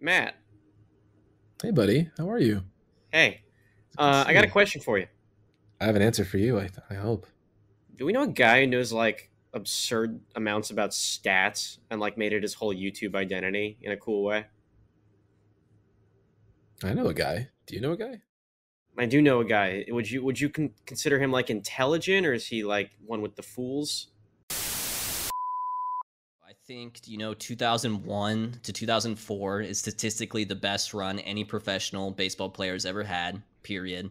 Matt. Hey, buddy. How are you? Hey. Uh, I got a question for you. I have an answer for you. I, I hope. Do we know a guy who knows like absurd amounts about stats and like made it his whole YouTube identity in a cool way? I know a guy. Do you know a guy? I do know a guy. Would you would you con- consider him like intelligent, or is he like one with the fools? I think you know 2001 to 2004 is statistically the best run any professional baseball player has ever had. Period.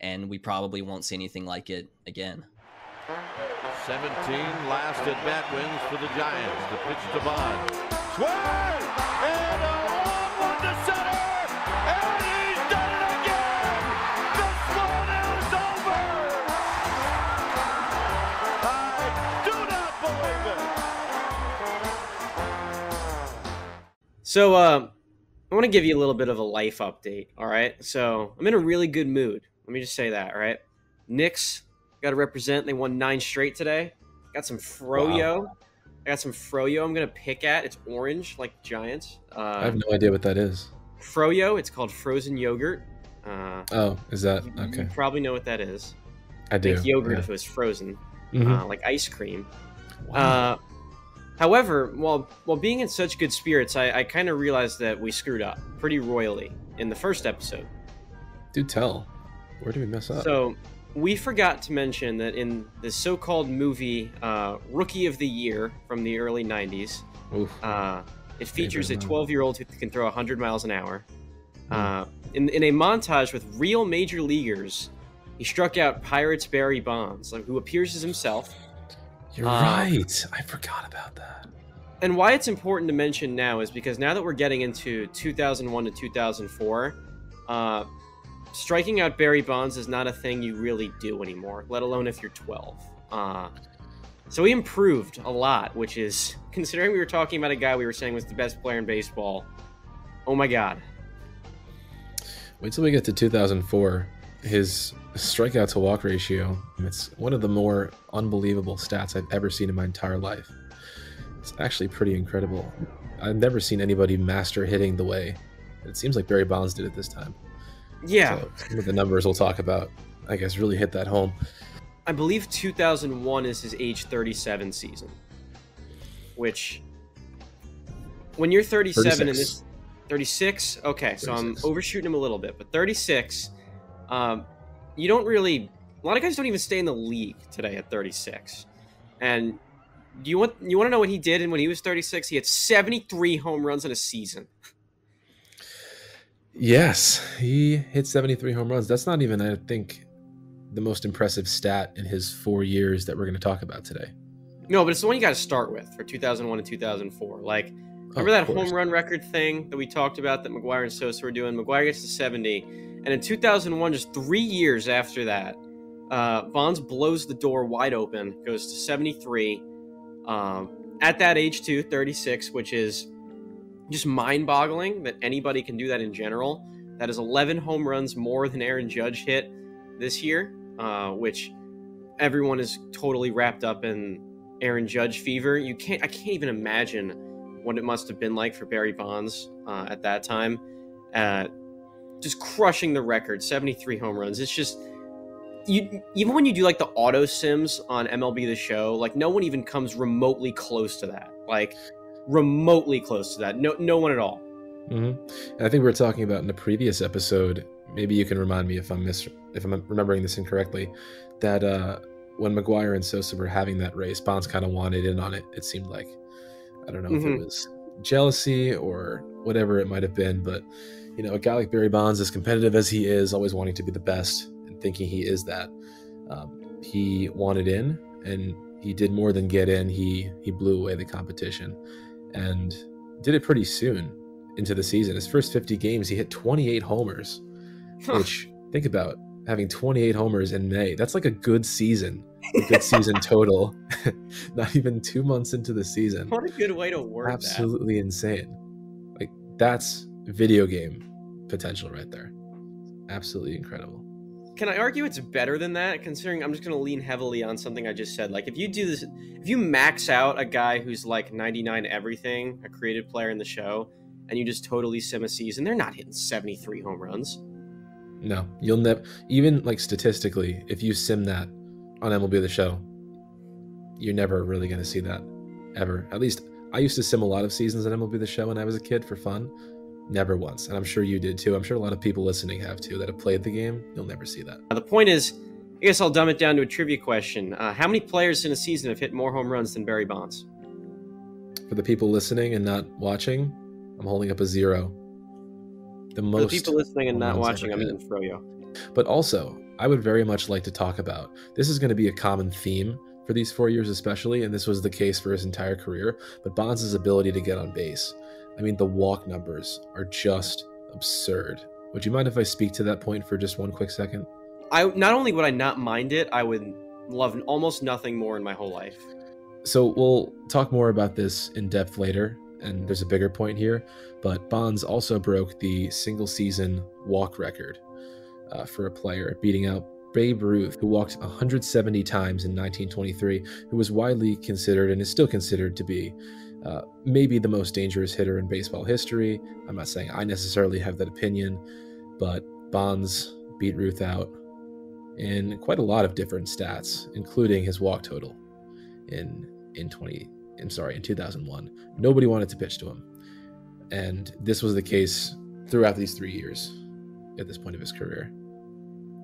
And we probably won't see anything like it again. 17 last at bat wins for the Giants. The pitch to Bond. Swing! So, uh, I want to give you a little bit of a life update. All right. So, I'm in a really good mood. Let me just say that. All right. Knicks got to represent. They won nine straight today. Got some froyo. Wow. I got some froyo. I'm gonna pick at. It's orange, like Giants. Uh, I have no idea what that is. froyo. It's called frozen yogurt. Uh, Oh, is that okay? you probably know what that is. I do. Yogurt yeah. if it was frozen, Mhm. uh, like ice cream. Wow. However, while while being in such good spirits, I, I kind of realized that we screwed up pretty royally in the first episode. do tell. Where did we mess up? So we forgot to mention that in the so-called movie uh, Rookie of the Year from the early '90s, uh, it features a 12-year-old who can throw 100 miles an hour. Hmm. Uh, in, in a montage with real major leaguers, he struck out Pirates Barry Bonds, who appears as himself. You're uh, right. I forgot about that. And why it's important to mention now is because now that we're getting into 2001 to 2004, uh, striking out Barry Bonds is not a thing you really do anymore, let alone if you're 12. Uh, so he improved a lot, which is considering we were talking about a guy we were saying was the best player in baseball. Oh my God. Wait till we get to 2004. His strikeout to walk ratio, it's one of the more unbelievable stats I've ever seen in my entire life. It's actually pretty incredible. I've never seen anybody master hitting the way it seems like Barry Bonds did it this time. Yeah, So some of the numbers we'll talk about, I guess, really hit that home. I believe 2001 is his age 37 season, which when you're 37 and 36. this 36, okay, so I'm overshooting him a little bit, but 36, um, you don't really. A lot of guys don't even stay in the league today at 36, and do you want you want to know what he did? And when he was 36, he had 73 home runs in a season. Yes, he hit 73 home runs. That's not even, I think, the most impressive stat in his four years that we're going to talk about today. No, but it's the one you got to start with for 2001 and 2004. Like, remember Oh, that course. home run record thing that we talked about that McGwire and Sosa were doing? McGwire gets to 70, and in 2001, just three years after that, uh, Bonds blows the door wide open, goes to 73. Um, at that age, too, 36, which is just mind-boggling that anybody can do that in general. That is 11 home runs more than Aaron Judge hit this year, uh, which everyone is totally wrapped up in Aaron Judge fever. You can't. I can't even imagine what it must have been like for Barry Bonds uh, at that time. Uh, just crushing the record, 73 home runs. It's just you. Even when you do like the auto sims on MLB The Show, like no one even comes remotely close to that. Like remotely close to that. No, no one at all. hmm I think we were talking about in the previous episode. Maybe you can remind me if I'm mis- if I'm remembering this incorrectly. That uh, when McGwire and Sosa were having that race, Bonds kind of wanted in on it. It seemed like I don't know if Mhm. it was jealousy or whatever it might have been, but you know, a guy like Barry Bonds, as competitive as he is, always wanting to be the best and thinking he is that, um, he wanted in, and he did more than get in. He he blew away the competition, and did it pretty soon into the season. His first 50 games, he hit 28 homers, which think about having 28 homers in May. That's like a good season, a good season total. Not even two months into the season. What a good way to that. Absolutely insane. Like that's video game potential right there. Absolutely incredible. Can I argue it's better than that? Considering I'm just going to lean heavily on something I just said. Like, if you do this, if you max out a guy who's like 99 everything, a creative player in the show, and you just totally sim a season, they're not hitting 73 home runs. No, you'll never even like statistically, if you sim that on MLB the show, you're never really going to see that ever. At least I used to sim a lot of seasons on MLB the show when I was a kid for fun. Never once. And I'm sure you did too. I'm sure a lot of people listening have too that have played the game. You'll never see that. Now, the point is, I guess I'll dumb it down to a trivia question. Uh, how many players in a season have hit more home runs than Barry Bonds? For the people listening and not watching, I'm holding up a zero. The most. For the people listening and not watching, I'm eating froyo. But also, I would very much like to talk about this is going to be a common theme for these four years, especially, and this was the case for his entire career. But Bonds' ability to get on base. I mean, the walk numbers are just absurd. Would you mind if I speak to that point for just one quick second? I not only would I not mind it, I would love almost nothing more in my whole life. So we'll talk more about this in depth later, and there's a bigger point here. But Bonds also broke the single season walk record uh, for a player, beating out Babe Ruth, who walked 170 times in 1923, who was widely considered and is still considered to be uh, maybe the most dangerous hitter in baseball history. I'm not saying I necessarily have that opinion, but Bonds beat Ruth out in quite a lot of different stats, including his walk total in in 20 I'm sorry in 2001 nobody wanted to pitch to him and this was the case throughout these 3 years at this point of his career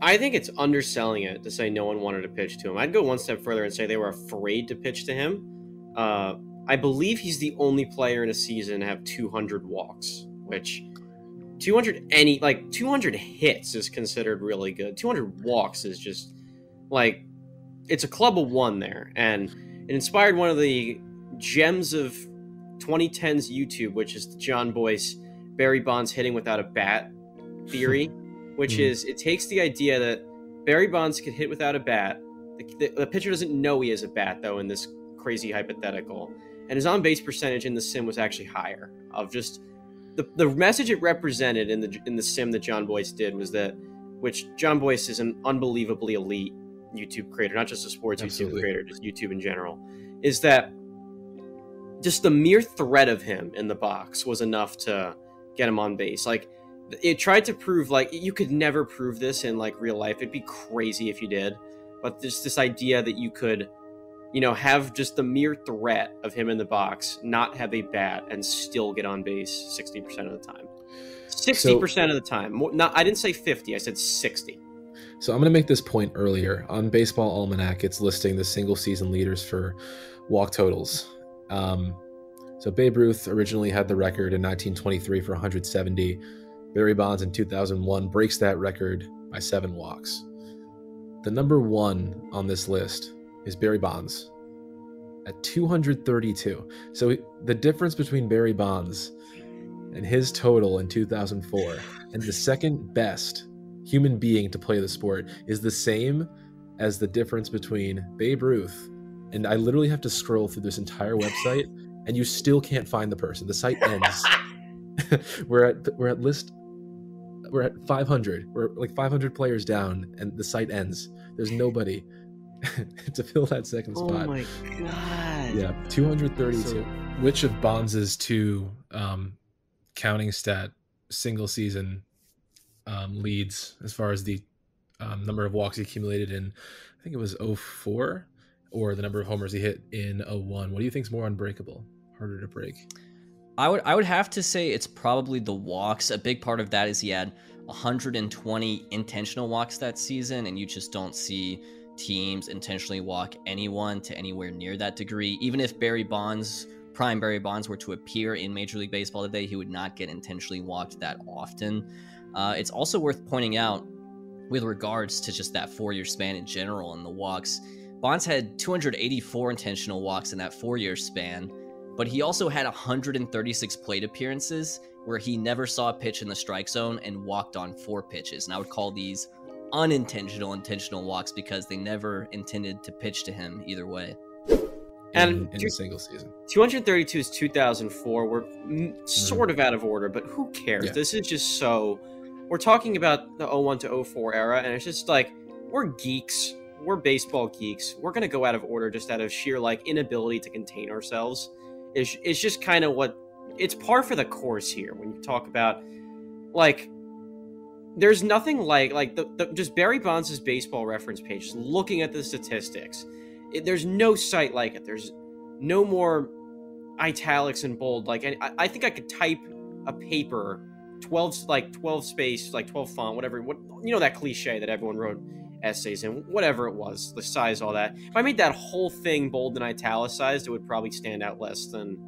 I think it's underselling it to say no one wanted to pitch to him. I'd go one step further and say they were afraid to pitch to him. Uh, I believe he's the only player in a season to have 200 walks, which 200 any like 200 hits is considered really good. 200 walks is just like it's a club of one there, and it inspired one of the gems of 2010's YouTube, which is the Jon Bois Barry Bonds hitting without a bat theory, which Mhm. is it takes the idea that Barry Bonds could hit without a bat. The, the, the pitcher doesn't know he has a bat though in this crazy hypothetical, and his on base percentage in the sim was actually higher. Of just the, the message it represented in the in the sim that Jon Bois did was that, which Jon Bois is an unbelievably elite YouTube creator, not just a sports Absolutely. YouTube creator, just YouTube in general, is that just the mere threat of him in the box was enough to get him on base. Like it tried to prove like you could never prove this in like real life. It'd be crazy if you did. But just this idea that you could, you know, have just the mere threat of him in the box, not have a bat, and still get on base sixty percent of the time. Sixty percent of the time. Not I didn't say fifty. I said sixty. so i'm going to make this point earlier on baseball almanac it's listing the single season leaders for walk totals um, so babe ruth originally had the record in 1923 for 170 barry bonds in 2001 breaks that record by seven walks the number one on this list is barry bonds at 232 so the difference between barry bonds and his total in 2004 and the second best human being to play the sport is the same as the difference between Babe Ruth and I literally have to scroll through this entire website and you still can't find the person. The site ends. we're at we're at list we're at 500. We're like 500 players down and the site ends. There's nobody to fill that second spot. Oh spot. my god. Yeah, 232. So, which of Bonds' two um, counting stat single season um, leads as far as the um, number of walks he accumulated in, I think it was 04, or the number of homers he hit in 01? What do you think is more unbreakable, harder to break? I would I would have to say it's probably the walks. A big part of that is he had 120 intentional walks that season, and you just don't see teams intentionally walk anyone to anywhere near that degree. Even if Barry Bonds, prime Barry Bonds, were to appear in Major League Baseball today, he would not get intentionally walked that often. Uh, it's also worth pointing out, with regards to just that four-year span in general and the walks, Bonds had 284 intentional walks in that four-year span but he also had 136 plate appearances where he never saw a pitch in the strike zone and walked on four pitches. And I would call these unintentional intentional walks because they never intended to pitch to him either way. And in, in two- a single season. 232 is 2004. We're mm, sort of out of order, but who cares? Yeah. This is just so. We're talking about the 01 to 04 era, and it's just like we're geeks. We're baseball geeks. We're gonna go out of order just out of sheer like inability to contain ourselves. It's, it's just kind of what it's par for the course here when you talk about like there's nothing like like the, the just Barry Bonds' baseball reference page. Just looking at the statistics, it, there's no site like it. There's no more italics and bold. Like I, I think I could type a paper, twelve like twelve space, like twelve font, whatever. What you know that cliche that everyone wrote essays in, whatever it was, the size, all that. If I made that whole thing bold and italicized, it would probably stand out less than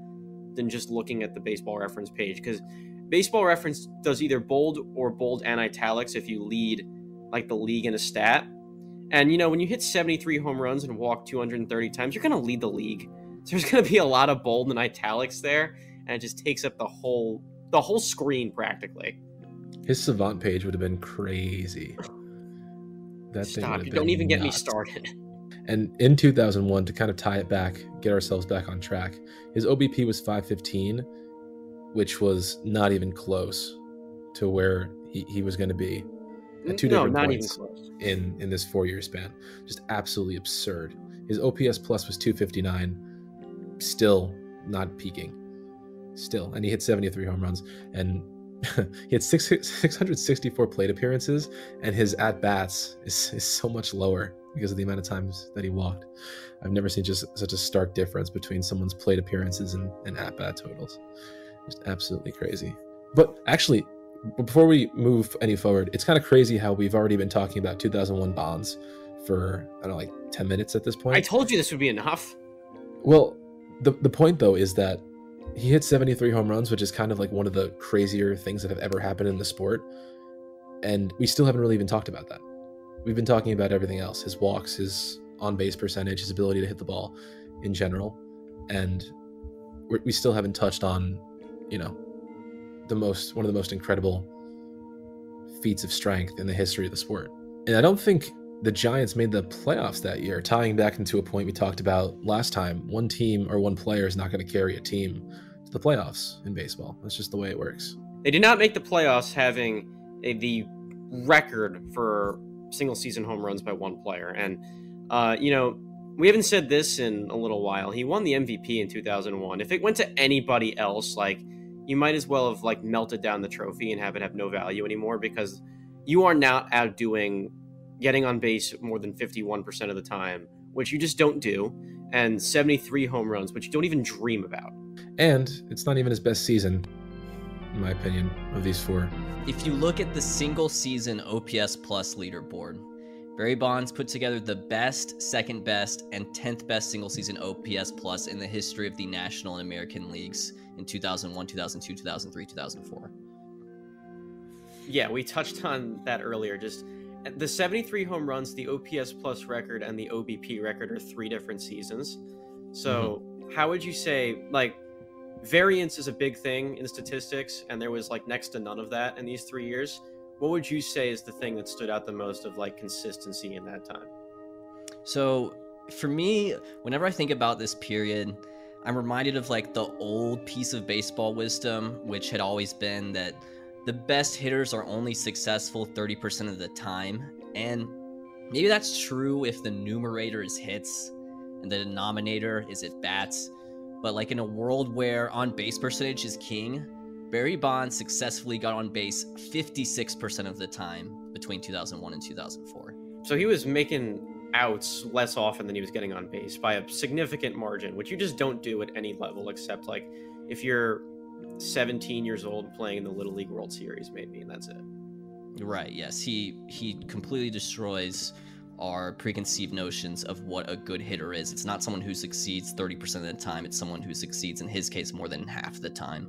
than just looking at the baseball reference page because baseball reference does either bold or bold and italics if you lead like the league in a stat. And you know when you hit 73 home runs and walk 230 times you're going to lead the league. So there's going to be a lot of bold and italics there and it just takes up the whole the whole screen practically. His savant page would have been crazy. That stop. you don't even get me started. And in 2001, to kind of tie it back, get ourselves back on track, his OBP was 515, which was not even close to where he, he was going to be at two no different not even points close in in this four year span. Just absolutely absurd. His OPS plus was 259, still not peaking. Still, and he hit 73 home runs, and he had six, 664 plate appearances, and his at bats is, is so much lower because of the amount of times that he walked. I've never seen just such a stark difference between someone's plate appearances and, and at bat totals. Just absolutely crazy. But actually, before we move any forward, it's kind of crazy how we've already been talking about 2001 bonds for I don't know, like 10 minutes at this point. i told you this would be enough Well, the the point though is that he hit 73 home runs, which is kind of like one of the crazier things that have ever happened in the sport. And we still haven't really even talked about that. We've been talking about everything else, his walks, his on-base percentage, his ability to hit the ball in general, and we're, we still haven't touched on, you know, the most one of the most incredible feats of strength in the history of the sport. And I don't think the Giants made the playoffs that year, tying back into a point we talked about last time. One team or one player is not going to carry a team to the playoffs in baseball. That's just the way it works. They did not make the playoffs having a, the record for single season home runs by one player. And, uh, you know, we haven't said this in a little while. He won the MVP in 2001. If it went to anybody else, like, you might as well have, like, melted down the trophy and have it have no value anymore because you are now outdoing getting on base more than 51% of the time, which you just don't do, and 73 home runs, which you don't even dream about. And it's not even his best season, in my opinion, of these four. If you look at the single season OPS plus leaderboard, Barry Bonds put together the best, second best, and 10th best single season OPS plus in the history of the National and American Leagues in 2001, 2002, 2003, 2004. Yeah, we touched on that earlier. Just the 73 home runs, the OPS plus record, and the OBP record are three different seasons. So, mm-hmm. how would you say, like, variance is a big thing in statistics, and there was like next to none of that in these three years? What would you say is the thing that stood out the most of like consistency in that time? So for me, whenever I think about this period, I'm reminded of like the old piece of baseball wisdom, which had always been that the best hitters are only successful 30% of the time. And maybe that's true if the numerator is hits and the denominator is at bats. But like in a world where on base percentage is king, Barry Bonds successfully got on base 56% of the time between 2001 and 2004. So he was making outs less often than he was getting on base by a significant margin, which you just don't do at any level except like if you're 17 years old playing in the Little League World Series, maybe, and that's it. Right. Yes. He he completely destroys our preconceived notions of what a good hitter is. It's not someone who succeeds 30% of the time. It's someone who succeeds in his case more than half the time.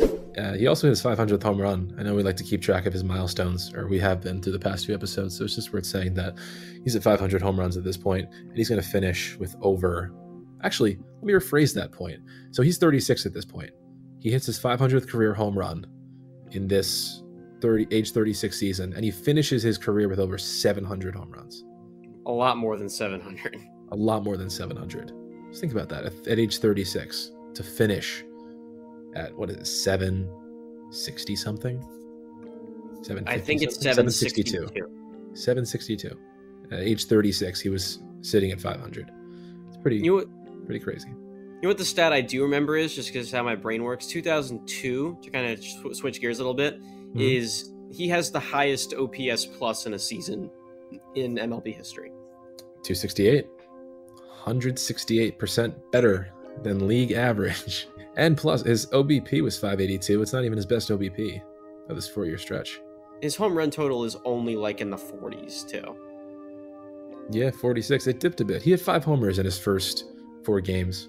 Uh, he also hit his 500th home run. I know we like to keep track of his milestones, or we have been through the past few episodes. So it's just worth saying that he's at 500 home runs at this point, and he's going to finish with over. Actually, let me rephrase that point. So he's 36 at this point. He hits his 500th career home run in this 30 age 36 season, and he finishes his career with over 700 home runs. A lot more than 700. A lot more than 700. Just think about that. At, at age 36, to finish at what is it, 760 something? 750 I think it's something? 762. 762. At age 36, he was sitting at 500. It's pretty You know, pretty crazy. You know what the stat I do remember is just because how my brain works. 2002 to kind of sw- switch gears a little bit Mhm. is he has the highest OPS plus in a season in MLB history. 268. 168% better than league average. And plus, his OBP was 582. It's not even his best OBP of this four year stretch. His home run total is only like in the 40s too. Yeah, 46. It dipped a bit. He had five homers in his first four games.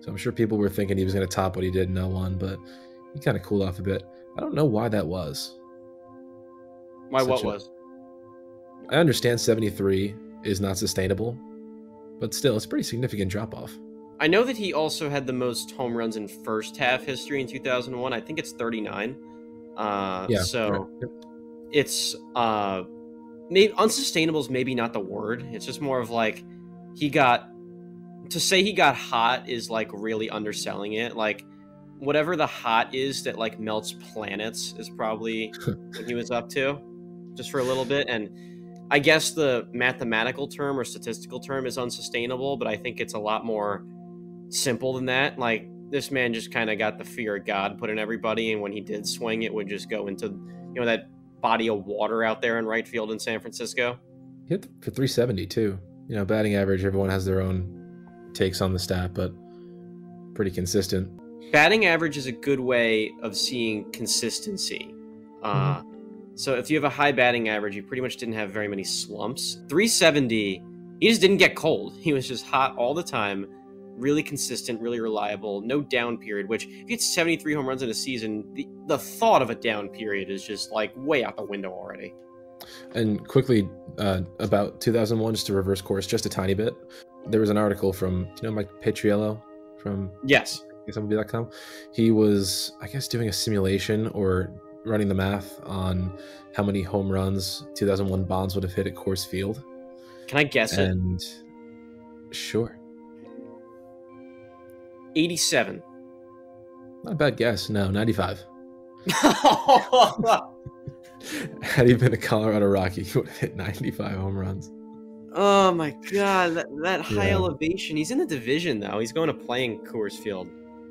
So I'm sure people were thinking he was going to top what he did in L1, but he kind of cooled off a bit. I don't know why that was. Why? Such what a- was? I understand 73 is not sustainable, but still, it's a pretty significant drop off. I know that he also had the most home runs in first half history in 2001. I think it's 39. Uh, Yeah. So. It's uh, maybe unsustainable is maybe not the word. It's just more of like he got to say he got hot is like really underselling it. Like whatever the hot is that like melts planets is probably what he was up to, just for a little bit. And I guess the mathematical term or statistical term is unsustainable, but I think it's a lot more simple than that. Like this man just kind of got the fear of God put in everybody, and when he did swing, it would just go into you know that body of water out there in right field in San Francisco. Hit for 370 too. You know, batting average, everyone has their own takes on the stat, but pretty consistent. Batting average is a good way of seeing consistency. Uh, so if you have a high batting average, you pretty much didn't have very many slumps. 370, he just didn't get cold. He was just hot all the time, really consistent, really reliable, no down period. Which if you get 73 home runs in a season, the, the thought of a down period is just like way out the window already. And quickly uh, about 2001, just to reverse course just a tiny bit. There was an article from, do you know Mike Petriello from Yes. MLB.com? He was, I guess, doing a simulation or running the math on how many home runs 2001 Bonds would have hit at Coors Field. Can I guess it? And sure, 87. not a bad guess. No, 95. Had he been a Colorado Rocky, he would have hit 95 home runs. Oh my god, that, that high Yeah. elevation. He's in the division though. He's going to play in Coors Field.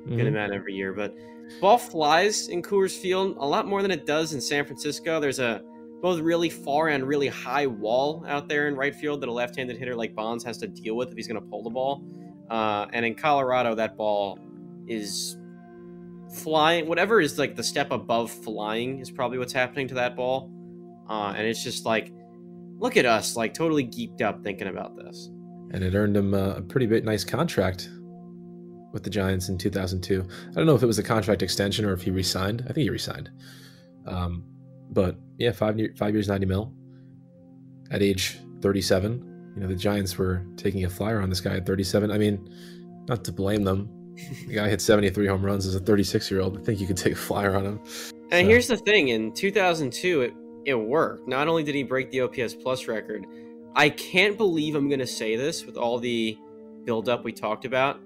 Good Mhm. amount every year, but ball flies in Coors Field a lot more than it does in San Francisco. There's a both really far and really high wall out there in right field that a left-handed hitter like Bonds has to deal with if he's going to pull the ball. Uh, and in Colorado, that ball is flying. Whatever is like the step above flying is probably what's happening to that ball. Uh, and it's just like, look at us, like totally geeked up thinking about this. and it earned him uh, a pretty bit nice contract with the Giants in 2002. I don't know if it was a contract extension or if he resigned. I think he resigned. Um, but yeah, five five years, 90 mil at age 37. You know, the Giants were taking a flyer on this guy at 37. I mean, not to blame them. The guy hit 73 home runs as a 36 year old. I think you could take a flyer on him. And So- here's the thing: in 2002, it it worked. Not only did he break the OPS plus record, I can't believe I'm going to say this with all the buildup we talked about.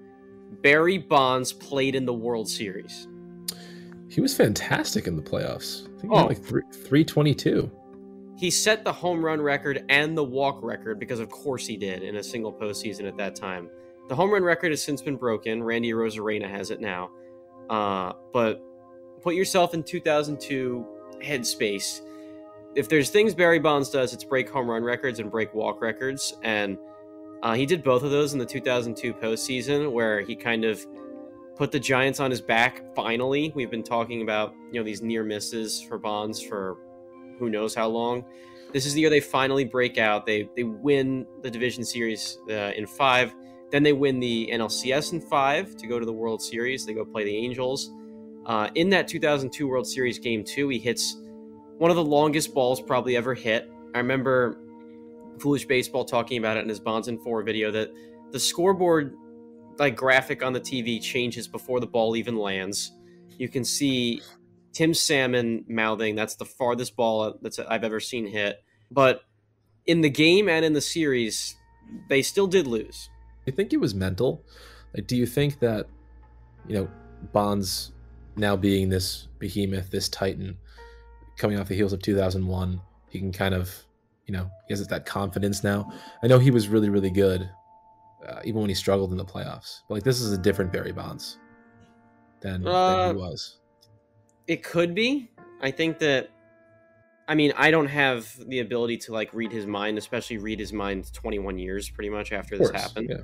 Barry Bonds played in the World Series. He was fantastic in the playoffs. I think he Oh. like three, 322. He set the home run record and the walk record because, of course, he did in a single postseason at that time. The home run record has since been broken. Randy Arozarena has it now. Uh, but put yourself in 2002 headspace. If there's things Barry Bonds does, it's break home run records and break walk records. And uh, he did both of those in the 2002 postseason, where he kind of put the Giants on his back. Finally, we've been talking about you know these near misses for Bonds for who knows how long. This is the year they finally break out. They they win the division series uh, in five. Then they win the NLCS in five to go to the World Series. They go play the Angels. Uh, in that 2002 World Series game two, he hits one of the longest balls probably ever hit. I remember Foolish Baseball talking about it in his Bonds and Four video that the scoreboard like graphic on the TV changes before the ball even lands. You can see Tim Salmon mouthing, "That's the farthest ball that's I've ever seen hit." But in the game and in the series, they still did lose. you think it was mental? Like, do you think that, you know, Bonds now being this behemoth, this titan, coming off the heels of 2001, he can kind of, you know, he has that confidence now. I know he was really, really good uh, even when he struggled in the playoffs. But like this is a different Barry Bonds than, Uh, than he was. It could be. I think that. I mean, I don't have the ability to like read his mind, especially read his mind 21 years pretty much after this happened. yeah.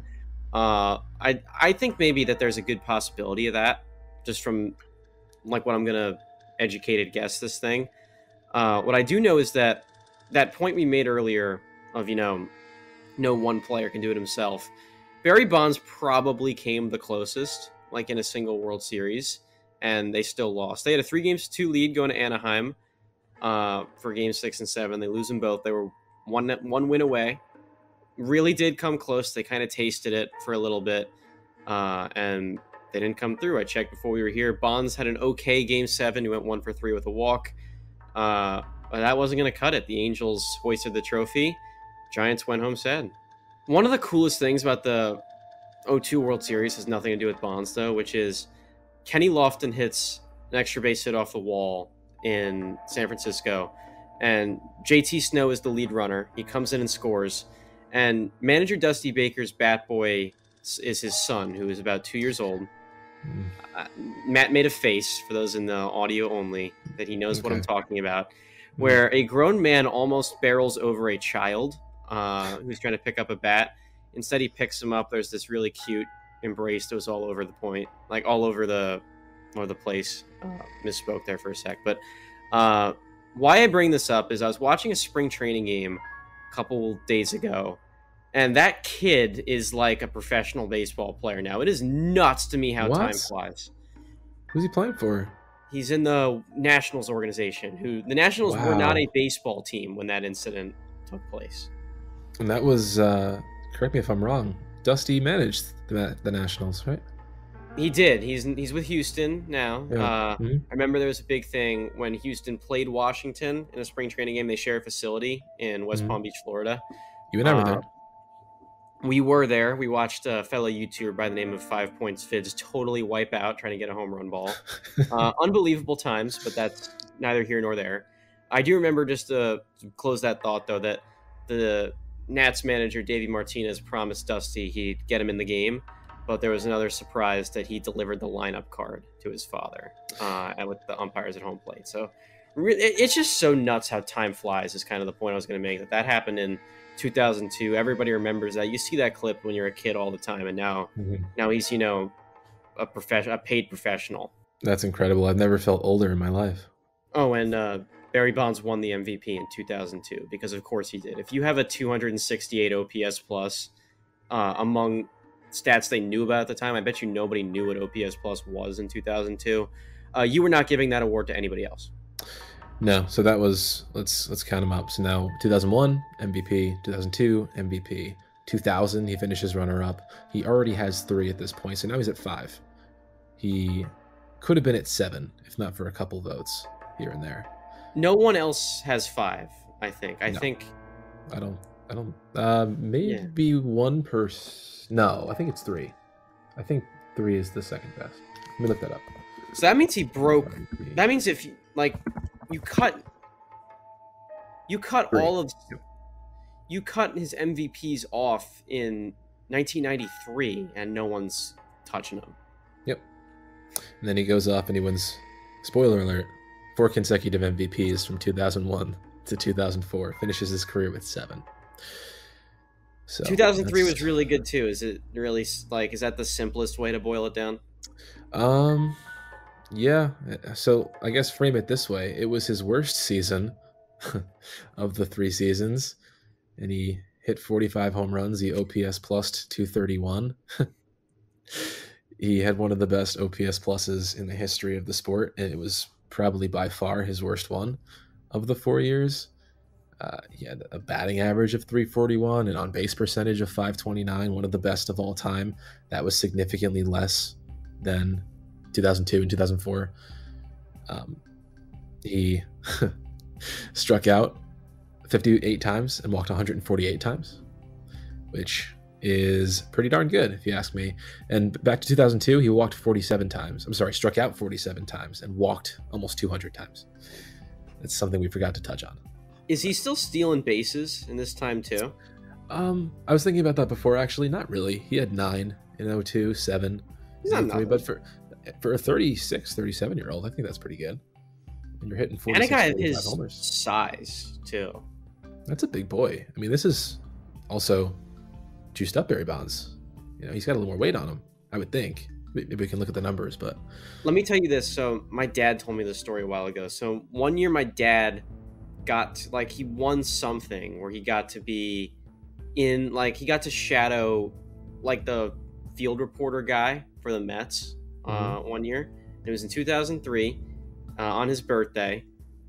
Uh, I I think maybe that there's a good possibility of that, just from like what I'm gonna educated guess this thing. Uh, what I do know is that that point we made earlier of you know, no one player can do it himself. Barry Bonds probably came the closest, like in a single World Series, and they still lost. They had a three games to two lead going to Anaheim uh, for Game Six and Seven. They lose them both. They were one one win away. Really did come close. They kind of tasted it for a little bit, uh, and they didn't come through. I checked before we were here. Bonds had an okay Game Seven. He went one for three with a walk. Uh, but that wasn't going to cut it. The Angels hoisted the trophy. Giants went home sad. One of the coolest things about the 02 World Series has nothing to do with Bonds, though, which is Kenny Lofton hits an extra base hit off the wall in San Francisco, and JT Snow is the lead runner. He comes in and scores, and manager Dusty Baker's bat boy is his son, who is about two years old. Mm. Uh, Matt made a face for those in the audio only that he knows what I'm talking about, where a grown man almost barrels over a child uh, who's trying to pick up a bat. Instead, he picks him up. There's this really cute embrace that was all over the point, like all over the or the place. Uh, misspoke there for a sec, but uh, why I bring this up is I was watching a spring training game a couple days ago, and that kid is like a professional baseball player now. It is nuts to me how time flies. Who's he playing for? He's in the Nationals organization. Who the Nationals were not a baseball team when that incident took place. And that was, uh, correct me if I'm wrong, Dusty managed the, the Nationals, right? He did. He's he's with Houston now. Yeah. Uh, Mhm. I remember there was a big thing when Houston played Washington in a spring training game. They share a facility in West Mhm. Palm Beach, Florida. You and I were Uh, there. We were there. We watched a fellow YouTuber by the name of Five Points Fids totally wipe out trying to get a home run ball. uh, unbelievable times, but that's neither here nor there. I do remember just to close that thought though that the Nats manager Davey Martinez promised Dusty he'd get him in the game, but there was another surprise that he delivered the lineup card to his father uh, and with the umpires at home plate. So it's just so nuts how time flies. Is kind of the point I was going to make. That that happened in 2002. Everybody remembers that. You see that clip when you're a kid all the time, and now Mhm. now he's you know a profession, a paid professional. That's incredible. I've never felt older in my life. Oh, and uh, Barry Bonds won the MVP in 2002 because, of course, he did. If you have a 268 OPS plus uh, among stats they knew about at the time, I bet you nobody knew what OPS plus was in 2002. Uh, you were not giving that award to anybody else. No, so that was let's let's count them up. So now 2001 MVP, 2002 MVP, 2000 he finishes runner up. He already has three at this point, so now he's at five. He could have been at seven if not for a couple votes here and there. No one else has five. I think. I No. think. I don't. I don't. Uh, maybe one person. No, I think it's three. I think three is the second best. Let me look that up. So that means he broke. That means if you- like you cut, you cut Three. all of, you cut his MVPs off in 1993, and no one's touching them. Yep. And then he goes up and he wins. Spoiler alert: four consecutive MVPs from 2001 to 2004. Finishes his career with seven. So 2003 was really good too. Is it really like is that the simplest way to boil it down? Um, yeah. So I guess frame it this way: it was his worst season of the three seasons, and he hit 45 home runs. He OPS plus 231. he had one of the best OPS pluses in the history of the sport, and it was probably by far his worst one of the four years. Uh, he had a batting average of 341 and on base percentage of 529, one of the best of all time. That was significantly less than 2002 and 2004. Um, he struck out 58 times and walked 148 times, which is pretty darn good, if you ask me. And back to 2002, he walked 47 times. I'm sorry, struck out 47 times and walked almost 200 times. That's something we forgot to touch on. Is he still stealing bases in this time too? Um, I was thinking about that before. Actually, not really. He had nine in 02, seven, not 03, but for for a 36, 37 year old, I think that's pretty good. And you're hitting 46, and a guy his homers. size too. That's a big boy. I mean, this is also juiced up Barry Bonds. You know, he's got a little more weight on him. I would think. Maybe we can look at the numbers, but Let me tell you this. So my dad told me this story a while ago. So one year, my dad got like he won something where he got to be in like he got to shadow like the field reporter guy for the Mets uh, one year. It was in 2003 uh, on his birthday,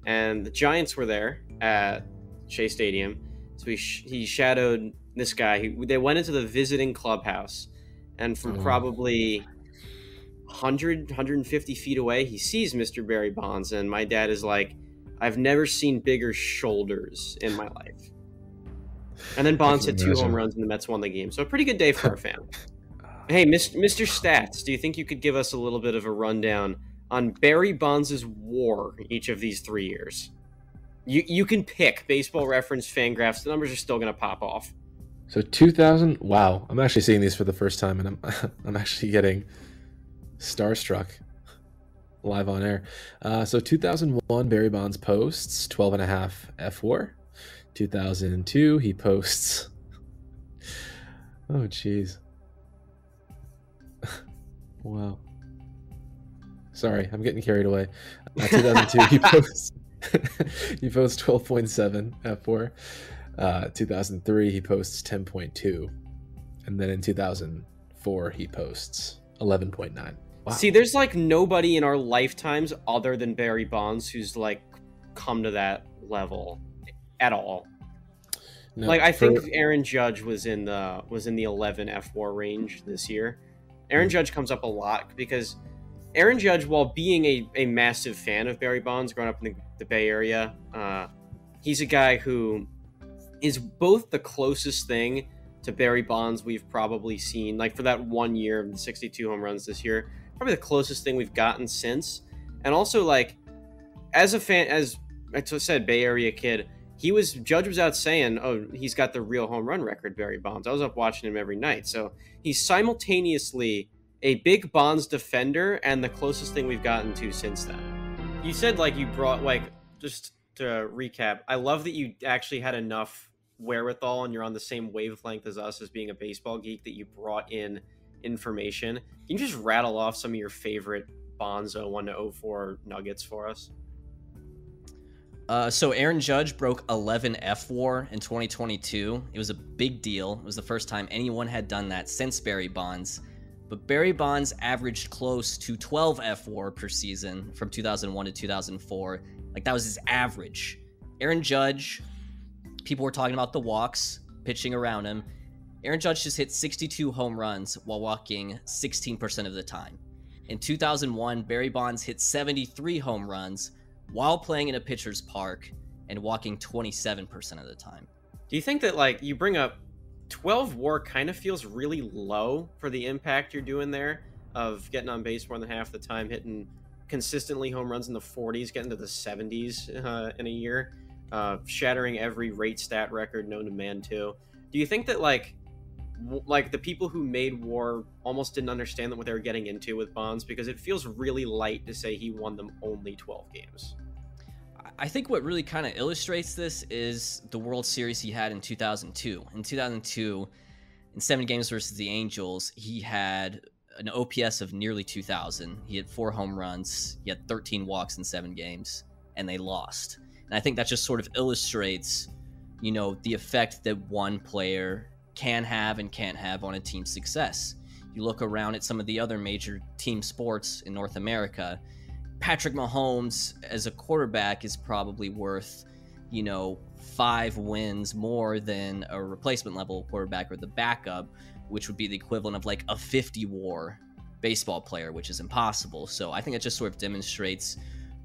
and the Giants were there at Shea Stadium. So he sh- he shadowed this guy. He, they went into the visiting clubhouse, and from Oh. probably 100 150 feet away, he sees Mr. Barry Bonds, and my dad is like, "I've never seen bigger shoulders in my life." And then Bonds hit two home runs, and the Mets won the game. So a pretty good day for our fan. Hey, Mr. Stats, do you think you could give us a little bit of a rundown on Barry Bonds' WAR each of these three years? You you can pick Baseball Reference, Fangraphs. The numbers are still going to pop off. So 2000. Wow, I'm actually seeing these for the first time, and I'm I'm actually getting starstruck live on air. Uh, so 2001, Barry Bonds posts 12 and a half F WAR. 2002, he posts. Oh, jeez. wow. Sorry, I'm getting carried away. Uh, 2002, he posts. he posts 12.7 F WAR. Uh, 2003, he posts 10.2. And then in 2004, he posts 11.9. Wow. See, there's like nobody in our lifetimes other than Barry Bonds who's like come to that level at all. No, like I for- think Aaron Judge was in the was in the 11 F WAR range this year. Aaron Hmm. Judge comes up a lot because Aaron Judge, while being a, a massive fan of Barry Bonds, growing up in the, the Bay Area, uh, he's a guy who is both the closest thing to Barry Bonds we've probably seen, like for that one year of the 62 home runs this year, probably the closest thing we've gotten since. And also, like, as a fan, as I said, Bay Area kid, he was Judge was out saying, "Oh, he's got the real home run record." Barry Bonds. I was up watching him every night, so he's simultaneously a big Bonds defender and the closest thing we've gotten to since then. You said like you brought like just to recap. I love that you actually had enough wherewithal and you're on the same wavelength as us as being a baseball geek that you brought in information. Can you just rattle off some of your favorite Bonds 01 to 04 nuggets for us? Uh, so Aaron Judge broke 11 F WAR in 2022. It was a big deal. It was the first time anyone had done that since Barry Bonds. But Barry Bonds averaged close to 12 F WAR per season from 2001 to 2004. Like that was his average. Aaron Judge, people were talking about the walks, pitching around him. Aaron Judge just hit 62 home runs while walking 16% of the time. In 2001, Barry Bonds hit 73 home runs while playing in a pitcher's park and walking 27% of the time. Do you think that like you bring up 12 war kind of feels really low for the impact you're doing there of getting on base more than half the time, hitting consistently home runs in the 40s, getting to the 70s uh, in a year, uh, shattering every rate stat record known to man too. Do you think that like like the people who made war almost didn't understand what they were getting into with Bonds because it feels really light to say he won them only 12 games. I- think what really kind of illustrates this is the World Series he had in 2002. In 2002, in seven games versus the Angels, he had an OPS of nearly 2,000. He had four home runs. He had 13 walks in seven games, and they lost. And I think that just sort of illustrates, you know, the effect that one player can have and can't have on a team's success. You look around at some of the other major team sports in North America, Patrick Mahomes as a quarterback is probably worth, you know, five wins more than a replacement level quarterback or the backup, which would be the equivalent of like a 50 war baseball player, which is impossible. So I think it just sort of demonstrates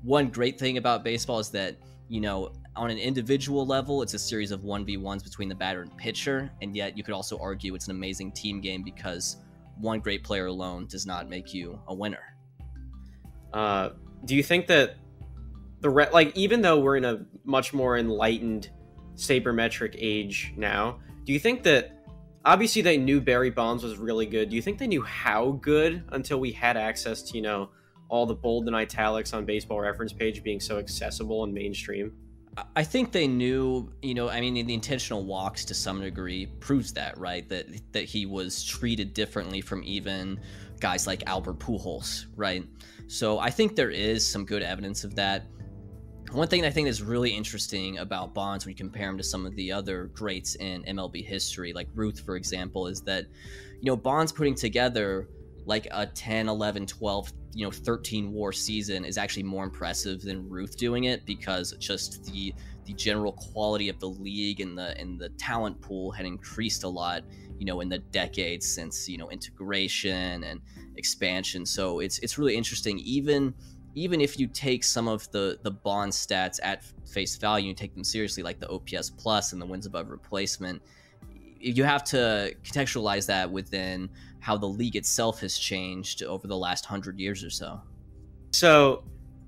one great thing about baseball is that, you know, on an individual level, it's a series of 1v1s between the batter and pitcher. And yet you could also argue it's an amazing team game because one great player alone does not make you a winner. Uh, do you think that the re- like even though we're in a much more enlightened sabermetric age now, Do you think that obviously they knew Barry Bonds was really good? Do you think they knew how good until we had access to, you know, all the bold and italics on baseball reference page being so accessible and mainstream? I think they knew, you know, I mean, the intentional walks to some degree proves that, right? That that he was treated differently from even guys like Albert Pujols, right? So I think there is some good evidence of that. One thing I think is really interesting about Bonds when you compare him to some of the other greats in MLB history, like Ruth, for example, is that, you know, Bonds putting together like a 10, 11, 12, you know, 13 war season is actually more impressive than Ruth doing it because just the the general quality of the league and the and the talent pool had increased a lot, you know, in the decades since, you know, integration and expansion. So it's it's really interesting even even if you take some of the the Bonds stats at face value and take them seriously, like the OPS plus and the wins above replacement, you have to contextualize that within how the league itself has changed over the last hundred years or so. So,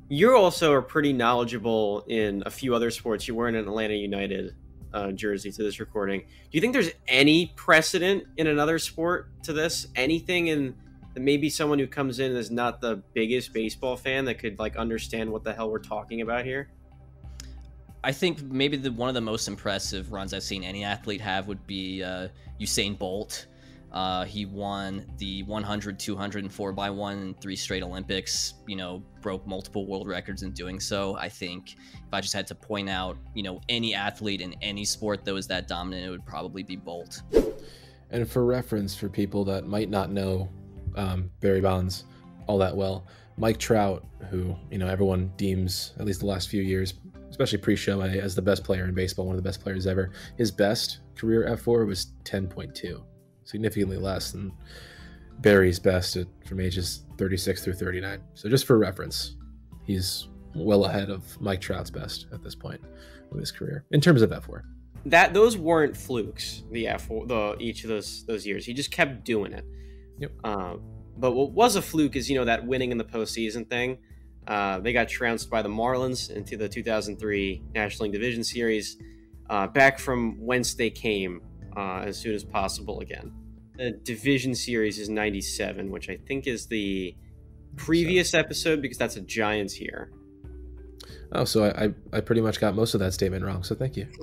you also are pretty knowledgeable in a few other sports. You were in Atlanta United uh, jersey to this recording. Do you think there's any precedent in another sport to this? Anything in maybe someone who comes in is not the biggest baseball fan that could like understand what the hell we're talking about here? I think maybe the one of the most impressive runs I've seen any athlete have would be uh, Usain Bolt. Uh, he won the 100, 200, and 4 by one in three straight Olympics. You know, broke multiple world records in doing so. I think if I just had to point out, you know, any athlete in any sport that was that dominant, it would probably be Bolt. And for reference, for people that might not know um, Barry Bonds all that well. Mike Trout, who you know everyone deems at least the last few years, especially pre-Shohei, as the best player in baseball, one of the best players ever. His best career F WAR was 10.2, significantly less than Barry's best at, from ages 36 through 39. So just for reference, he's well ahead of Mike Trout's best at this point of his career in terms of F WAR. That those weren't flukes. The F WAR, the each of those those years, he just kept doing it. Yep. Uh, but what was a fluke is you know that winning in the postseason thing. Uh, they got trounced by the Marlins into the 2003 National League Division Series, uh, back from whence they came uh, as soon as possible again. The Division Series is 97, which I think is the previous episode because that's a Giants year. Oh, so I, I, I pretty much got most of that statement wrong. So thank you.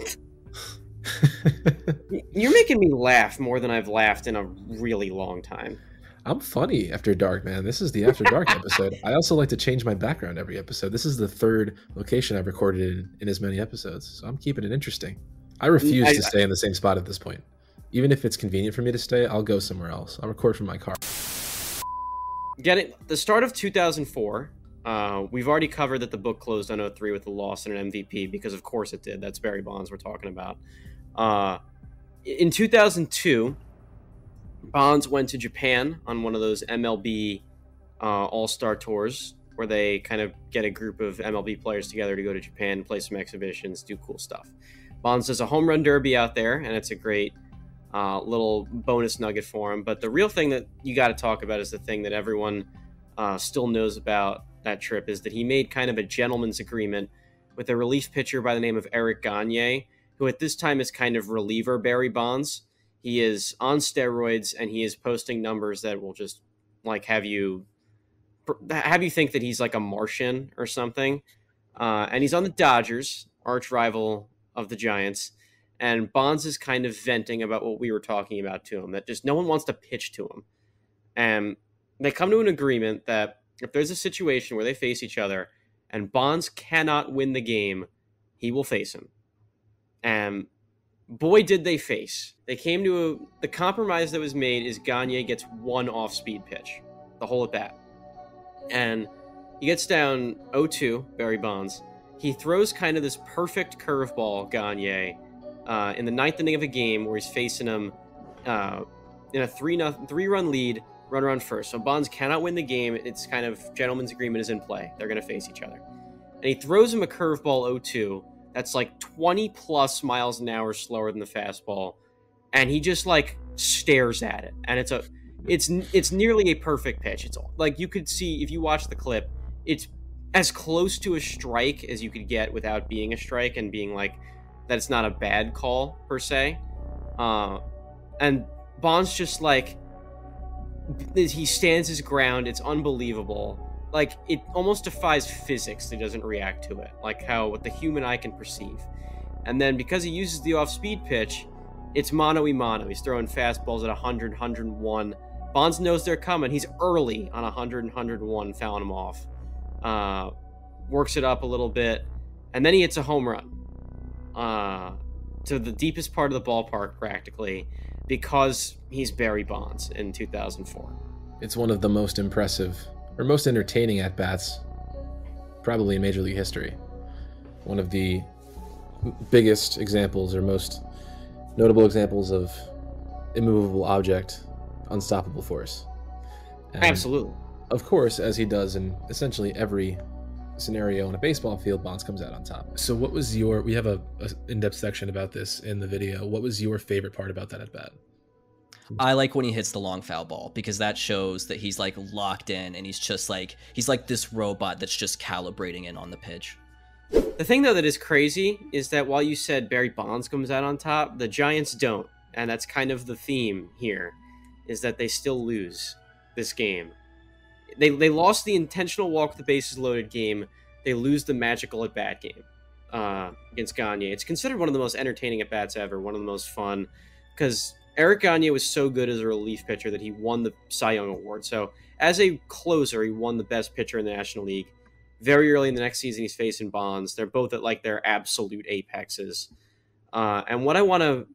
You're making me laugh more than I've laughed in a really long time. I'm funny after dark, man. This is the after dark episode. I also like to change my background every episode. This is the third location I've recorded in, in as many episodes, so I'm keeping it interesting. I refuse I, to stay in the same spot at this point. Even if it's convenient for me to stay, I'll go somewhere else. I'll record from my car. Get it? The start of 2004. Uh, we've already covered that the book closed on 03 with a loss and an MVP because, of course, it did. That's Barry Bonds we're talking about. Uh, in 2002, Bonds went to Japan on one of those MLB uh, All Star tours where they kind of get a group of MLB players together to go to Japan, play some exhibitions, do cool stuff. Bonds does a home run derby out there, and it's a great uh, little bonus nugget for him. But the real thing that you got to talk about is the thing that everyone uh, still knows about that trip is that he made kind of a gentleman's agreement with a relief pitcher by the name of Eric Gagne, who at this time is kind of reliever Barry Bonds. He is on steroids and he is posting numbers that will just like have you have you think that he's like a Martian or something. Uh, and he's on the Dodgers, arch rival of the Giants. And Bonds is kind of venting about what we were talking about to him that just no one wants to pitch to him. And they come to an agreement that if there's a situation where they face each other and Bonds cannot win the game, he will face him. And boy, did they face. They came to a, the compromise that was made is Gagne gets one off speed pitch, the whole at bat. And he gets down 0 2, Barry Bonds. He throws kind of this perfect curveball, Gagne, uh, in the ninth inning of a game where he's facing him uh, in a 3 three run lead, runner on first. So Bonds cannot win the game. It's kind of gentleman's agreement is in play. They're going to face each other. And he throws him a curveball 0 2 that's like 20 plus miles an hour slower than the fastball and he just like stares at it and it's a it's it's nearly a perfect pitch it's like you could see if you watch the clip it's as close to a strike as you could get without being a strike and being like that it's not a bad call per se Uh, and Bonds just like he stands his ground. It's unbelievable. Like it almost defies physics. That He doesn't react to it, like how what the human eye can perceive. And then because he uses the off-speed pitch, it's mano y mano. He's throwing fastballs at 100, 101. Bonds knows they're coming. He's early on 100 and 101, fouling him off. Uh, works it up a little bit, and then he hits a home run uh, to the deepest part of the ballpark, practically, because he's Barry Bonds in 2004. It's one of the most impressive or most entertaining at bats, probably in Major League history. One of the biggest examples or most notable examples of immovable object, unstoppable force. And Absolutely. Of course, as he does in essentially every scenario on a baseball field, Bonds comes out on top. So, what was your? We have a, a in-depth section about this in the video. What was your favorite part about that at bat? I like when he hits the long foul ball because that shows that he's like locked in and he's just like he's like this robot that's just calibrating in on the pitch. The thing though that is crazy is that while you said Barry Bonds comes out on top, the Giants don't, and that's kind of the theme here, is that they still lose this game. They they lost the intentional walk with the bases loaded game. They lose the magical at bat game uh, against Gagne. It's considered one of the most entertaining at bats ever, one of the most fun because Eric Gagne was so good as a relief pitcher that he won the Cy Young Award. So as a closer, he won the best pitcher in the National League. Very early in the next season, he's facing Bonds. They're both at like their absolute apexes. Uh, and what I want to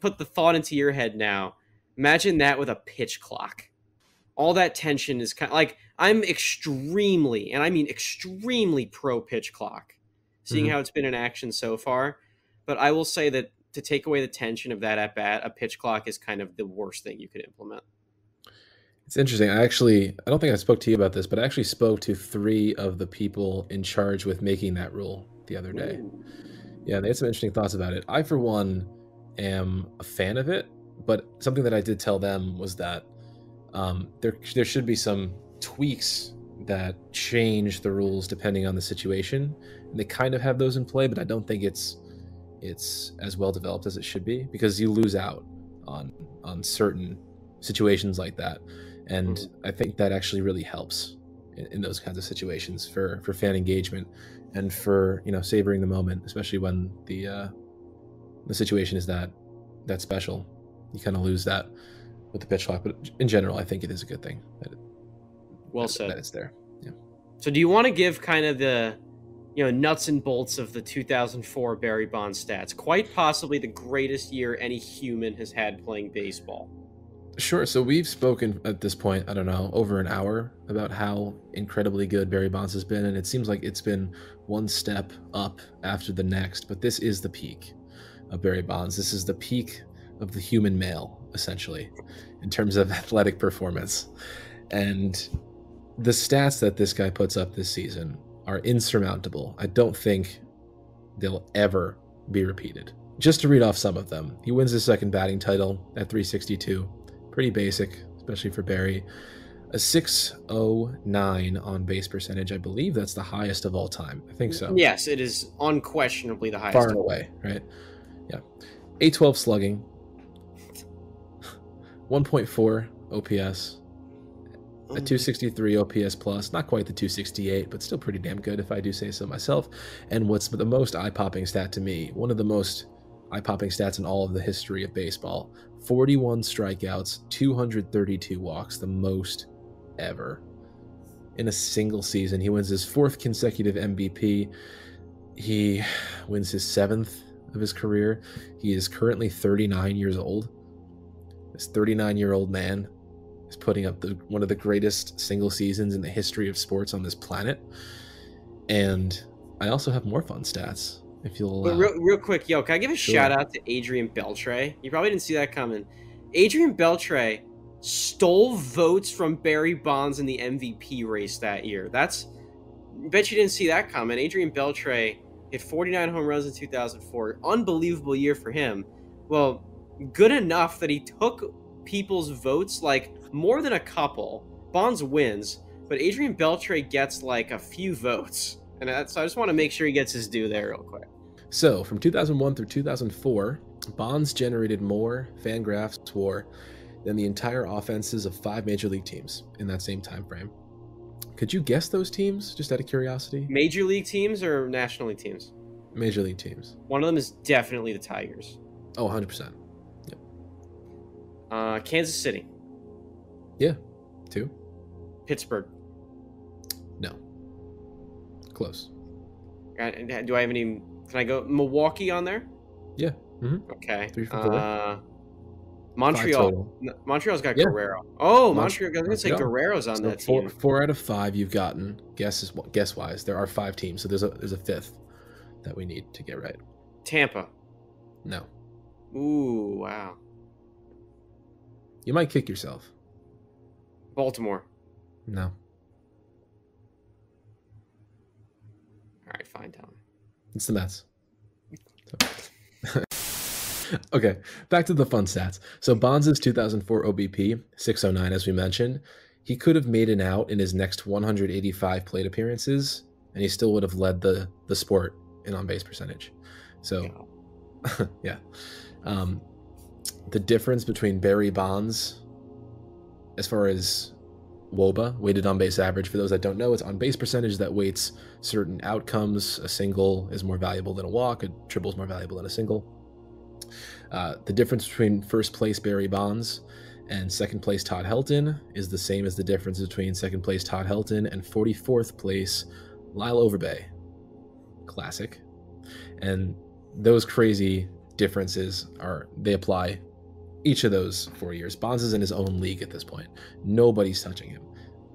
put the thought into your head now imagine that with a pitch clock. All that tension is kind of like I'm extremely, and I mean extremely pro pitch clock, seeing mm-hmm. how it's been in action so far. But I will say that to take away the tension of that at bat, a pitch clock is kind of the worst thing you could implement. It's interesting. I actually, I don't think I spoke to you about this, but I actually spoke to three of the people in charge with making that rule the other day. Ooh. Yeah, they had some interesting thoughts about it. I, for one, am a fan of it, but something that I did tell them was that um, there there should be some tweaks that change the rules depending on the situation. And they kind of have those in play, but I don't think it's it's as well developed as it should be because you lose out on on certain situations like that and mm-hmm. i think that actually really helps in, in, those kinds of situations for for fan engagement and for you know savoring the moment especially when the uh the situation is that that special you kind of lose that with the pitch clock but in general i think it is a good thing that it, well said that it's there yeah so do you want to give kind of the you know, nuts and bolts of the 2004 Barry Bonds stats. Quite possibly the greatest year any human has had playing baseball. Sure. So we've spoken at this point, I don't know, over an hour about how incredibly good Barry Bonds has been. And it seems like it's been one step up after the next. But this is the peak of Barry Bonds. This is the peak of the human male, essentially, in terms of athletic performance. And the stats that this guy puts up this season are insurmountable. I don't think they'll ever be repeated. Just to read off some of them, he wins his second batting title at 362. Pretty basic, especially for Barry. A 609 on base percentage. I believe that's the highest of all time. I think so. Yes, it is unquestionably the highest. Far and away, right? Yeah. 812 slugging. 1.4 OPS a 263 OPS plus, not quite the 268, but still pretty damn good if I do say so myself. And what's the most eye popping stat to me, one of the most eye popping stats in all of the history of baseball 41 strikeouts, 232 walks, the most ever in a single season. He wins his fourth consecutive MVP. He wins his seventh of his career. He is currently 39 years old. This 39 year old man is putting up the, one of the greatest single seasons in the history of sports on this planet. And I also have more fun stats. If you'll, uh, real, real quick, yo, can I give a sure. shout out to Adrian Beltre? You probably didn't see that coming. Adrian Beltre stole votes from Barry Bonds in the MVP race that year. That's, bet you didn't see that coming. Adrian Beltre hit 49 home runs in 2004. Unbelievable year for him. Well, good enough that he took people's votes like more than a couple. Bonds wins, but Adrian Beltre gets like a few votes. And so I just want to make sure he gets his due there real quick. So from 2001 through 2004, Bonds generated more Fangraphs WAR than the entire offenses of five major league teams in that same time frame. Could you guess those teams, just out of curiosity? Major league teams or national league teams? Major league teams. One of them is definitely the Tigers. Oh, 100%. Uh, Kansas City, Yeah. Two? Pittsburgh. No. Close. Uh, Do I have any? Can I go Milwaukee on there? Yeah. mhm. Okay. Three for four. Uh, Montreal. Montreal's got Yeah. Guerrero. Oh, Mont- Montreal. I was gonna say Guerrero's on So that four, team. four out of five you've gotten. Guess is guess wise. There are five teams, so there's a there's a fifth that we need to get right. Tampa. No. Ooh, wow. You might kick yourself. Baltimore. No. All right, fine, me. It's the Mets. Okay, back to the fun stats. So Bonds' 2004 OBP, 609, as we mentioned, he could have made an out in his next 185 plate appearances, and he still would have led the the sport in on base percentage. So, yeah. Um, the difference between Barry Bonds, as far as WOBA, weighted on base average, for those that don't know, it's on base percentage that weights certain outcomes. A single is more valuable than a walk, a triple is more valuable than a single. Uh, the difference between first place Barry Bonds and second place Todd Helton is the same as the difference between second place Todd Helton and 44th place Lyle Overbay. Classic. And those crazy differences are, they apply each of those four years. Bonds is in his own league at this point. Nobody's touching him.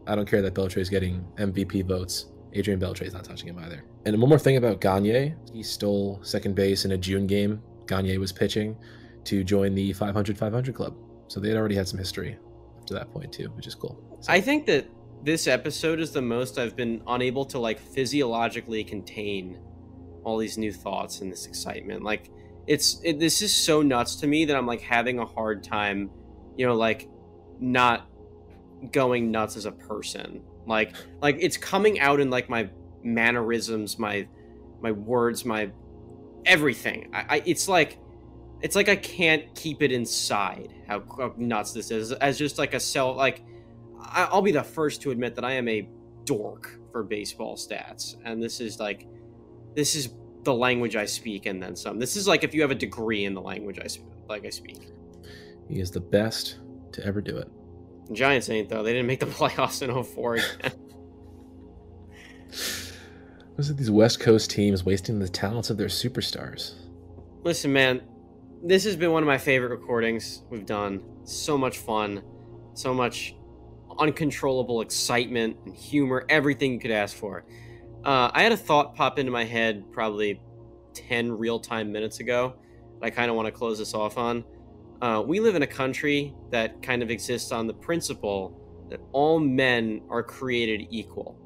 I don't care that Beltre's getting MVP votes. Adrian Beltre's not touching him either. And one more thing about Gagne. He stole second base in a June game. Gagne was pitching to join the 500 500 club. So they had already had some history up to that point too, which is cool. So- I think that this episode is the most I've been unable to like physiologically contain all these new thoughts and this excitement. Like it's it, this is so nuts to me that I'm like having a hard time, you know, like not going nuts as a person. Like like it's coming out in like my mannerisms, my my words, my everything. I, I it's like it's like I can't keep it inside how, how nuts this is as just like a self like I- I'll be the first to admit that I am a dork for baseball stats, and this is like, this is the language I speak, and then some. This is like if you have a degree in the language I speak, like I speak. he is the best to ever do it. Giants ain't though; they didn't make the playoffs in 04 again. Was it these West Coast teams wasting the talents of their superstars? Listen, man, this has been one of my favorite recordings we've done. So much fun, so much uncontrollable excitement and humor, everything you could ask for. Uh, I had a thought pop into my head probably 10 real time minutes ago that I kind of want to close this off on. Uh, we live in a country that kind of exists on the principle that all men are created equal.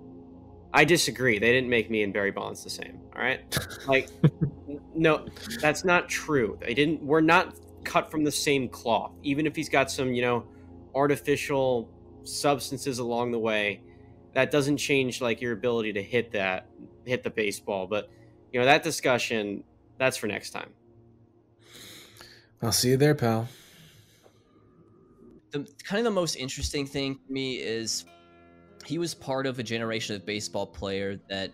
I disagree. They didn't make me and Barry Bonds the same. All right. Like, no, that's not true. They didn't. We're not cut from the same cloth. Even if he's got some, you know, artificial substances along the way, that doesn't change like your ability to hit that, hit the baseball. But you know, that discussion, that's for next time. I'll see you there, pal. the kind of the most interesting thing to me is he was part of a generation of baseball player that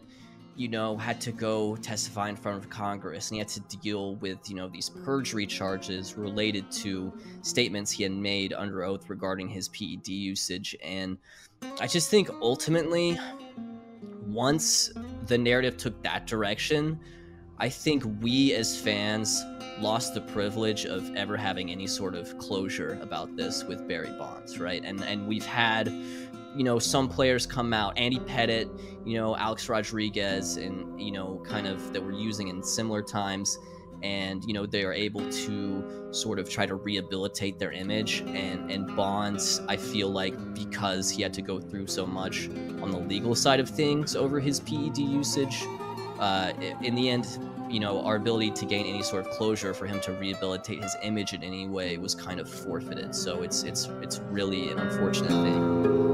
you know had to go testify in front of congress and he had to deal with you know these perjury charges related to statements he had made under oath regarding his ped usage and i just think ultimately once the narrative took that direction i think we as fans lost the privilege of ever having any sort of closure about this with Barry Bonds, right? And and we've had, you know, some players come out, Andy Pettitte, you know, Alex Rodriguez, and you know, kind of that we're using in similar times, and you know, they are able to sort of try to rehabilitate their image. And and Bonds, I feel like because he had to go through so much on the legal side of things over his PED usage, uh, in the end, you know, our ability to gain any sort of closure for him to rehabilitate his image in any way was kind of forfeited. So it's it's it's really an unfortunate thing.